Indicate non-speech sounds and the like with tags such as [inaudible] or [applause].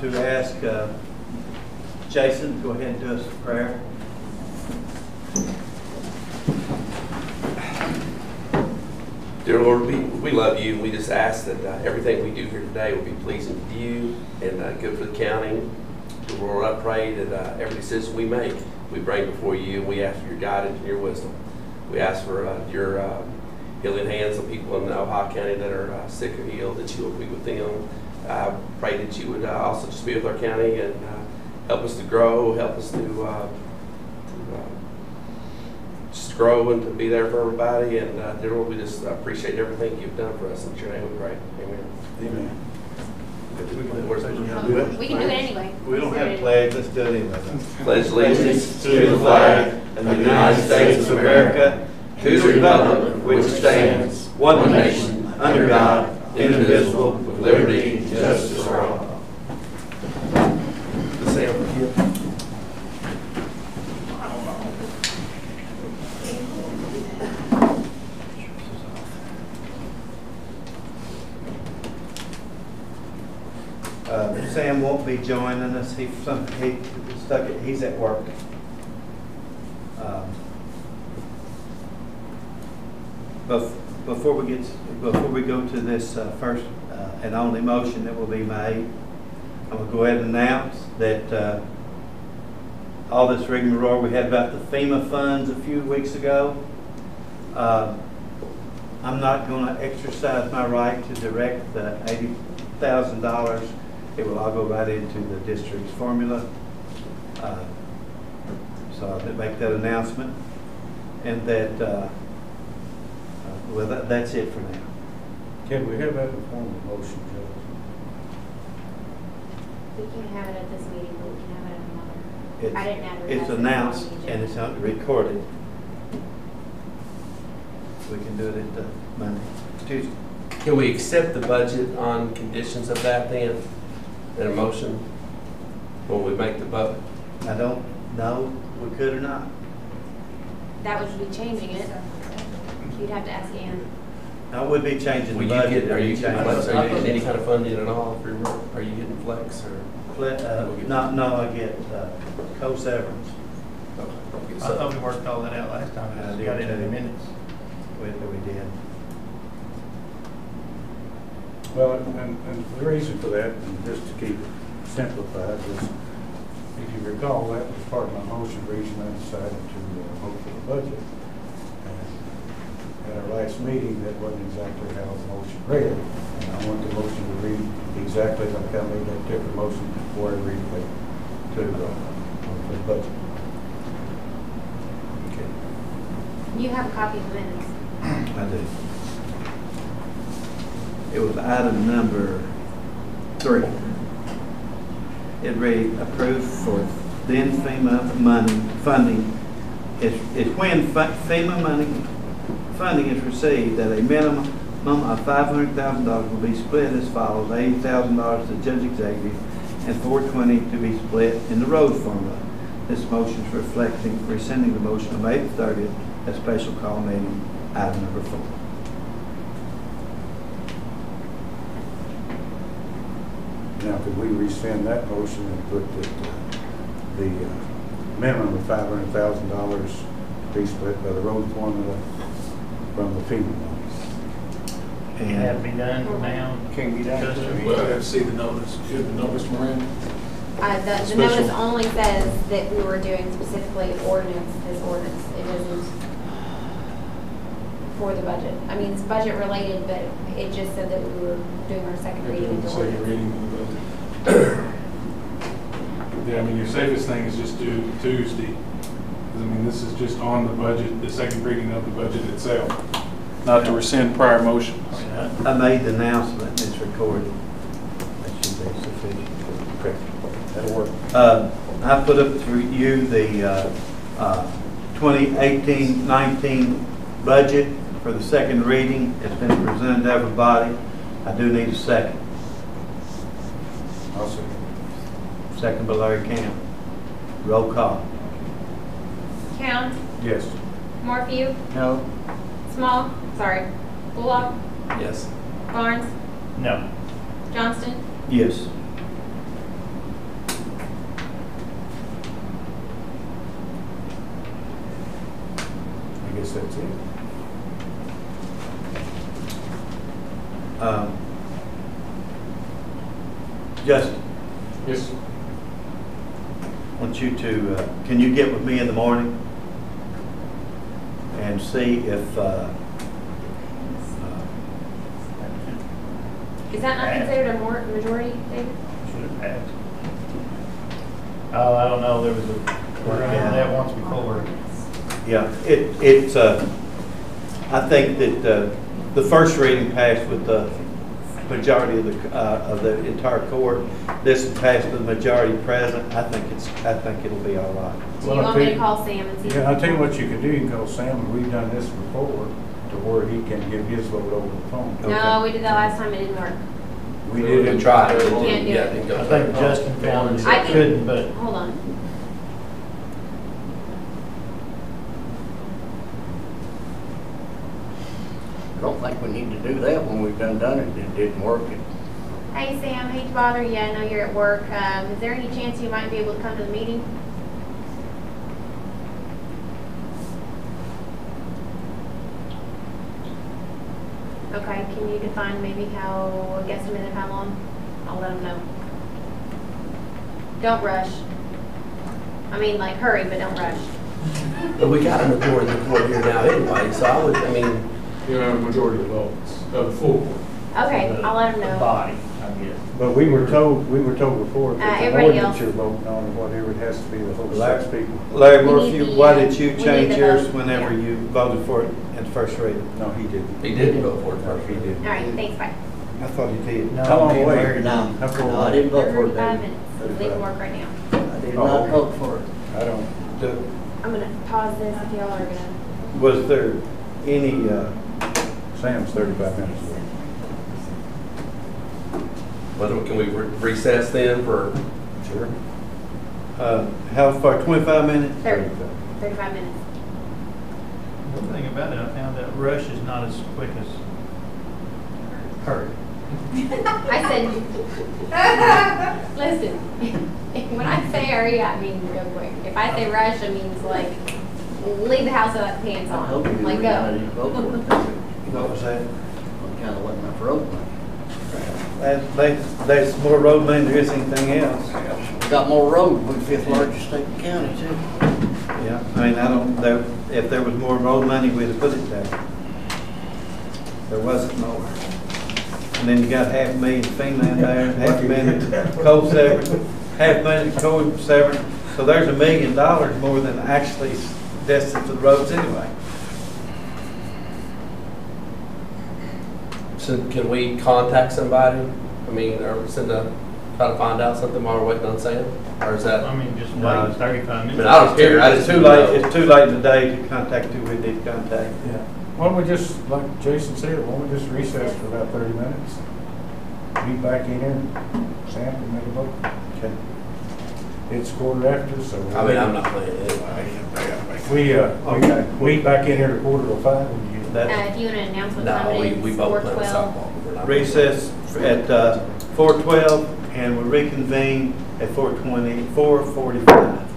to ask uh, Jason to go ahead and do us a prayer. Dear Lord, we, we love you. We just ask that uh, everything we do here today will be pleasing to you and uh, good for the county. Lord, I pray that uh, every decision we make, we bring before you, and we ask for your guidance and your wisdom. We ask for uh, your uh, healing hands on people in Ohio County that are uh, sick or ill, that you will be with them. I pray that you would uh, also just be with our county and uh, help us to grow, help us to, uh, to uh, just grow and to be there for everybody. And uh, dear Lord, we just appreciate everything you've done for us. In your name we pray. Amen. Amen. We can do it anyway. We don't have a pledge, let's do it anyway. Pledge allegiance to the flag of the United States of America, to the republic which stands, one nation, under God, indivisible, with liberty and justice for all. Sam, Uh, Sam won't be joining us, he, some, he stuck, it- he's at work. Um, bef- Before we get, before we go to this uh, first uh, and only motion that will be made, I'm gonna go ahead and announce that uh, all this rigmarole we had about the FEMA funds a few weeks ago, uh, I'm not gonna exercise my right to direct the eighty thousand dollars. It will all go right into the district's formula. Uh, So I'll make that announcement. And that, uh, uh, well, that, that's it for now. Can we have that in form of motion, Judge? We can have it at this meeting, but we can have it at another. It's- I didn't advertise It's it on announced the and it's not recorded. We can do it at the Monday, Tuesday. Can we accept the budget on conditions of that then? That a motion? When we make the vote? I don't know, we could or not. That would be changing it. You'd have to ask Ann. I would be changing Will the you budget. get, are you getting flex, are you getting any kind of funding at all for your, are you getting flex or? Fle- uh, No, no, I get uh, coal severance. I thought we worked all that out last time, I just did got it in the too. minutes. We, we did. Well, and, and the reason for that, and just to keep it simplified, is if you recall, that was part of my motion, the reason I decided to uh, vote for the budget. And At our last meeting, that wasn't exactly how the motion read. And I want the motion to read exactly like I made that different motion before I read it to, uh, for the budget. Okay. You have a copy of the minutes. I do. It was item number three. It read approved for then FEMA money, funding. It's, when FEMA money, funding is received that a minimum of five hundred thousand dollars will be split as follows. Eighty thousand dollars to Judge Executive and four twenty to be split in the road formula. This motion is reflecting, rescinding the motion of May thirtieth, a special call meeting, item number four. Now, could we rescind that motion and put that uh, the uh, minimum of five hundred thousand dollars be split by the road formula from the FEMA monies? Can that be done now? Can be done. Just- Well, I have to see the notice. You have the notice, Miranda? Uh, the, the Special- notice only says that we were doing specifically ordinance, this ordinance. It doesn't for the budget. I mean, it's budget related, but it just said that we were doing our second reading of the Second ordinance. reading of the budget. Yeah, I mean, your safest thing is just do Tuesday. 'Cause, I mean, this is just on the budget, the second reading of the budget itself, not to rescind prior motions. I mean, I- I made the announcement, it's recorded. That should be sufficient. Correct. That'll work. Uh, I put up through you the uh, uh, 2018-19 budget for the second reading. It's been presented to everybody. I do need a second. I'll second. Second by Larry Camp. Roll call. Count. Yes. Morphew. No. Small. Sorry. Bullock. Yes. Barnes. No. Johnston. Yes. I guess that's it. Um, Justin, Yes. want you to, uh, can you get with me in the morning? And see if, uh, uh, Is that not considered a more, majority, David? Should have passed. Oh, I don't know, there was a, we ran that once before. Yeah, it, it's, uh, I think that, uh, the first reading passed with the majority of the, uh, of the entire court. This passed with the majority present. I think it's, I think it'll be all right. Do you Well, want me to call Sam and see? Yeah, I'll tell you what you can do, you can call Sam, and we've done this before, to where he can give his vote over the phone. No, we did that last time, it didn't work. We did it. Try. You can't do Yeah, it. I think Justin found I it can- couldn't, but Hold on. I don't think we need to do that when we've done done it, it didn't work. It- Hey Sam, hate to bother you, I know you're at work. Um, is there any chance you might be able to come to the meeting? Okay, can you define maybe how, a guesstimate of how long? I'll let them know. Don't rush. I mean, like, hurry, but don't rush. But we got an majority of the court here now anyway, so I would, I mean, You have a majority of votes, of the full court. Okay, I'll let them know. body, I guess. But we were told, we were told before, if Uh, it's an everybody ordinance else. you're voting on, or whatever, it has to be the whole Larry- six people. Larry We Morphew, the, why uh, did you we change need the yours vote, whenever yeah. you voted for it in first reading? No, he didn't. he didn't vote for it No, first. he didn't. All right, thanks, bye. I thought you did. No, How long me and wait? Larry No, didn't. How far no, I away? didn't vote for it, Thirty-five David. minutes, it's legal work right now. I did Oh, not okay. vote for it. I don't, Do- I'm gonna pause this if y'all are gonna. Was there any, uh, Sam's thirty-five minutes away. Whether, can we re- recess then for, Sure. uh, how far, 25 minutes? Thirty. Thirty-five minutes. One thing about it, I found that rush is not as quick as hurry. [laughs] I said, listen, [laughs] when I say hurry, I mean real quick. If I say rush, it means like, leave the house without the pants I told you on, the like reason I go. didn't vote for it, David. What was that? Kind of wasn't enough road money. That, they, there's more road money than there is anything else. We got more road, we're fifth largest state in the county too. Yeah, I mean, I don't, there, if there was more road money, we'd have put it there. There wasn't more. And then you got half a million FEMA in there, half a million coal severance, half a million coal severance. So there's a million dollars more than actually destined for the roads anyway. so can we contact somebody? I mean, or send a, try to find out something while we're waiting on Sam? Or is that? I mean, just No. wait thirty-five minutes. But I don't care, I It's just. too late, it's too late in the day to contact who we need to contact. Yeah. Why don't we just, like Jason said, why don't we just recess for about thirty minutes? Meet back in here, Sam can make a vote. Okay. It's quarter after, so. I mean, I'm not playing anyway. We, uh, Okay. we meet back in here at quarter to five, and you, Uh, That if you wanna announce what time No, we, it we is, both play twelve. softball. We're not- recess at uh, 4:12 and we reconvene at 4:20, 4:45.